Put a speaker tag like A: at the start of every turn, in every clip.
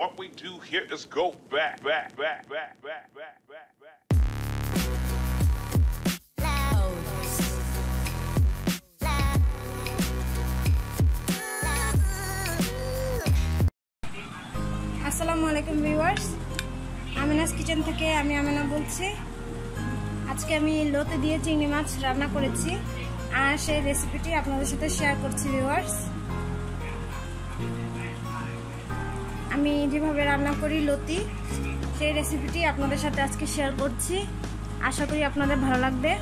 A: What we do here is go back, back, back, back, back, back, back, back.
B: আসসালামু আলাইকুম viewers. Amina's kitchen থেকে আমি আমিনা বলছি। আজকে আমি লোতে দিয়ে চিংড়ি মাছ রান্না করেছি। আর সেই রেসিপিটি আপনাদের সাথে শেয়ার করছি ভিউয়ার্স। আমি যেভাবে রান্না করি, লতি, সেই রেসিপিটি আপনাদের সাথে আজকে শেয়ার করছি। আশা করি আপনাদের ভালো লাগবে।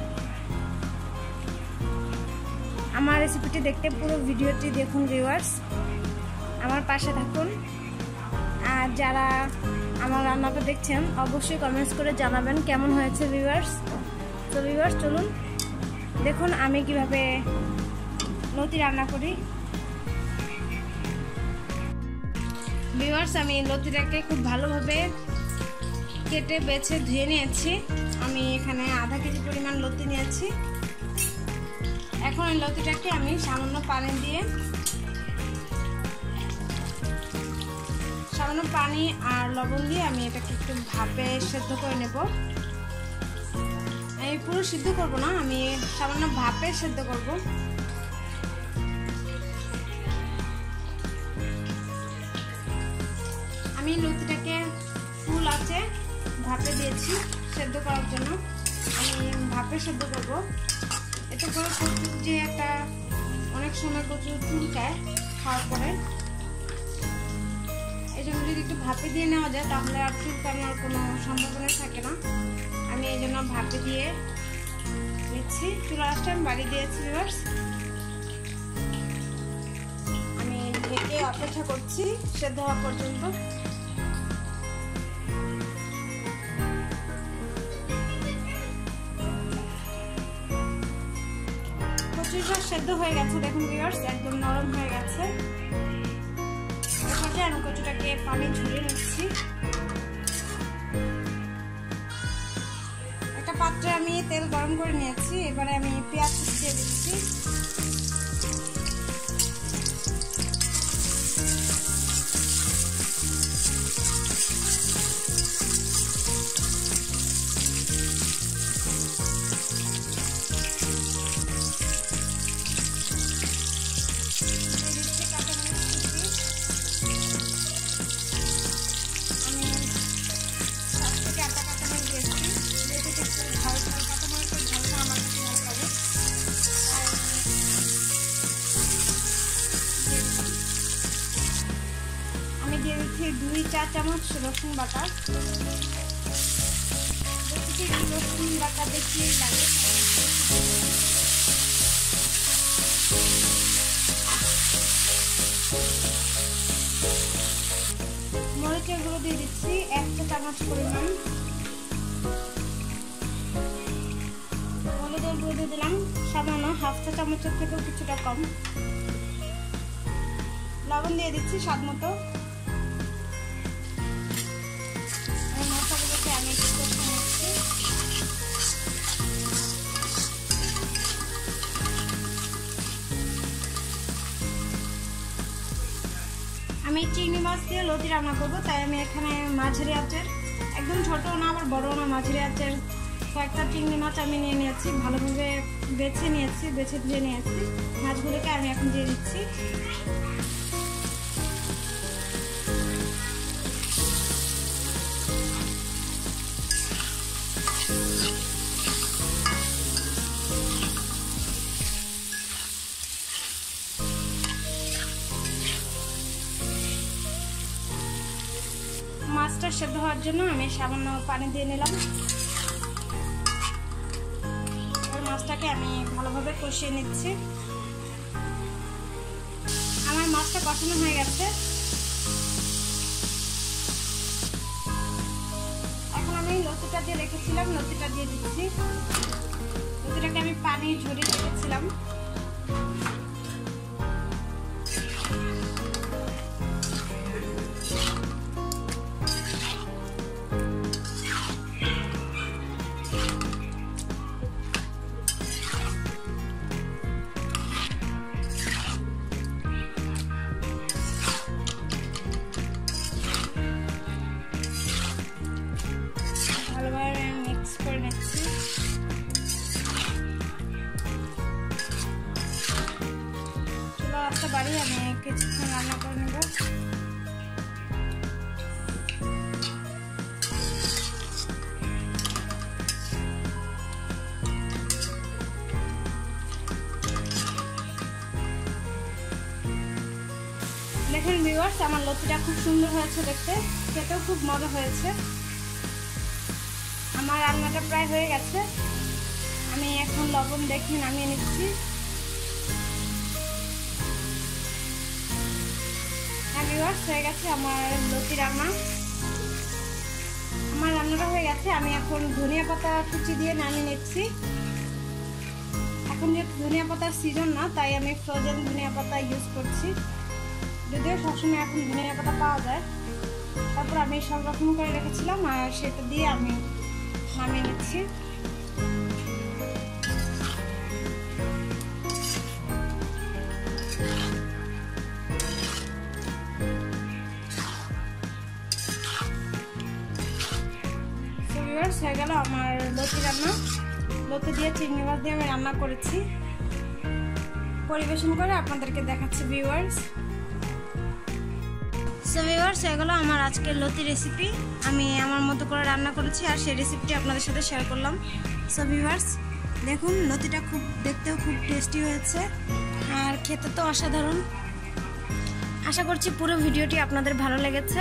B: আমার রেসিপিটি দেখতে পুরো ভিডিওটি দেখুন ভিউয়ার্স আমার পাশে থাকুন। আর যারা আমার রান্নাটা দেখছেন, অবশ্যই কমেন্টস করে জানাবেন কেমন হয়েছে ভিউয়ার্স তো ভিউয়ার্স চলুন। দেখুন আমি কীভাবে লতি রান্না করি। ভিউয়ার্স আমি লতিটাকে খুব ভালোভাবে কেটে, বেছে, ধুয়ে নিয়েছি। আমি এখানে আধা কেজি পরিমাণ লতি নিয়েছি। এখন এই লতিটাকে আমি সামান্য পানি দিয়ে সামান্য পানি আর লবণ দিয়ে আমি এটাকে একটু ভাপে সেদ্ধ করে নেব। আমি পুরো সিদ্ধ করব না, আমি সামান্য ভাপে সেদ্ধ করব। আমি লতিটাকে ফুল আছে, ভাপে দিয়েছি সেদ্ধ করার জন্য। আমি ভাপে সেদ্ধ করব। এতে করে কচুর যে একটা অনেক সময় কচুর চুলকায় খাওয়ার পরে। এই জন্য যদি একটু ভাপে দিয়ে নেওয়া যায়, তাহলে আর চুলকানোর কোনো সম্ভাবনা থাকে না। আমি এই জন্য ভাপে দিয়ে নিচ্ছি চুলা আসটা আমি বাড়ি দিয়েছি ভিউয়ার্স আমি ঢেকে অপেক্ষা করছি সেদ্ধ হওয়া পর্যন্ত। সেদ্ধ হয়ে গেছে, দেখুন ভিউয়ার্স একদম নরম হয়ে গেছে। আমি কচুটাকে পানি ঝরিয়ে নিচ্ছি। একটা পাত্রে আমি তেল গরম করে নিয়েছি, এবারে আমি পেঁয়াজ দিয়ে দিচ্ছি। দিচ্ছি দুই চা চামচ রসুন বাটা। রসুন বাটা বেশি লাগে। মরিচের দিয়ে দিচ্ছি এক চা চামচ পরিমাণ। দিলাম চামচের থেকেও কিছুটা কম। লবণ দিয়ে দিচ্ছি স্বাদ মতো। আমি চিংড়ি মাছ দিয়ে লতি রান্না করব, তাই আমি এখানে মাঝারি আঁচের, একদম ছোট না, আবার বড় না, মাঝারি আঁচের কয়েকটা চিংড়ি মাছ আমি নিয়ে নিয়েছি, ভালোভাবে বেছে নিয়েছি, বেছে ধুয়ে নিয়েছি। মাছগুলোকে আমি এখন দিয়ে দিচ্ছি। মাছটা সেদ্ধ হওয়ার জন্য আমি সামান্য পানি দিয়ে নিলাম। মাছটাকে আমি ভালোভাবে কষিয়ে নিচ্ছি। আমার মাছটা কষানো হয়ে গেছে। এখন আমি লতিটা দিয়ে রেখেছিলাম, লতিটা দিয়ে দিচ্ছি। লতিটাকে আমি পানি ঝরিয়ে রেখেছিলাম। কিছুক্ষণ রান্না করে নেব। দেখুন ভিউয়ার্স আমার লতিটা খুব সুন্দর হয়েছে দেখতে, খেতেও খুব মজা হয়েছে। আমার রান্নাটা প্রায় হয়ে গেছে। আমি এখন লবণ দেখে নামিয়ে নিচ্ছি। ভিউয়ার্স হয়ে গেছে আমার লতি রান্না। আমার রান্নাটা হয়ে গেছে, আমি এখন ধনিয়া পাতা কুচি দিয়ে নামিয়ে নিচ্ছি। এখন যেহেতু ধনিয়া পাতার সিজন না, তাই আমি ফ্রোজেন ধনিয়া পাতা ইউজ করছি। যদিও সবসময় এখন ধনিয়া পাতা পাওয়া যায়। তারপর আমি সংরক্ষণ করে রেখেছিলাম, আর সেটা দিয়ে আমি নামিয়ে নিচ্ছি। হয়ে গেল আমার লতি রান্না। লতি দিয়ে চিংড়ি মাছ দিয়ে আমি রান্না করেছি। পরিবেশন করে আপনাদেরকে দেখাচ্ছি ভিউয়ার্স সো ভিউয়ার্স এগুলো আমার আজকের লতি রেসিপি আমি আমার মতো করে রান্না করেছি আর সেই রেসিপিটি আপনাদের সাথে শেয়ার করলাম। সো ভিউয়ার্স দেখুন, লতিটা খুব, দেখতেও খুব টেস্টি হয়েছে। আর খেতে তো অসাধারণ। আশা করছি পুরো ভিডিওটি আপনাদের ভালো লেগেছে।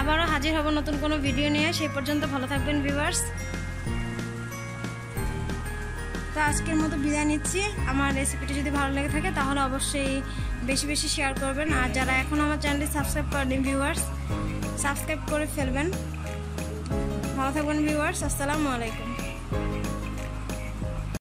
B: আবারও হাজির হব নতুন কোনো ভিডিও নিয়ে। সেই পর্যন্ত ভালো থাকবেন ভিউয়ার্স তো আজকের মতো বিদায় নিচ্ছি। আমার রেসিপিটি যদি ভালো লেগে থাকে, তাহলে অবশ্যই বেশি বেশি শেয়ার করবেন। আর যারা এখন আমার চ্যানেলটি সাবস্ক্রাইব করেনি ভিউয়ার্স সাবস্ক্রাইব করে ফেলবেন। ভালো থাকবেন ভিউয়ার্স আসসালামু আলাইকুম।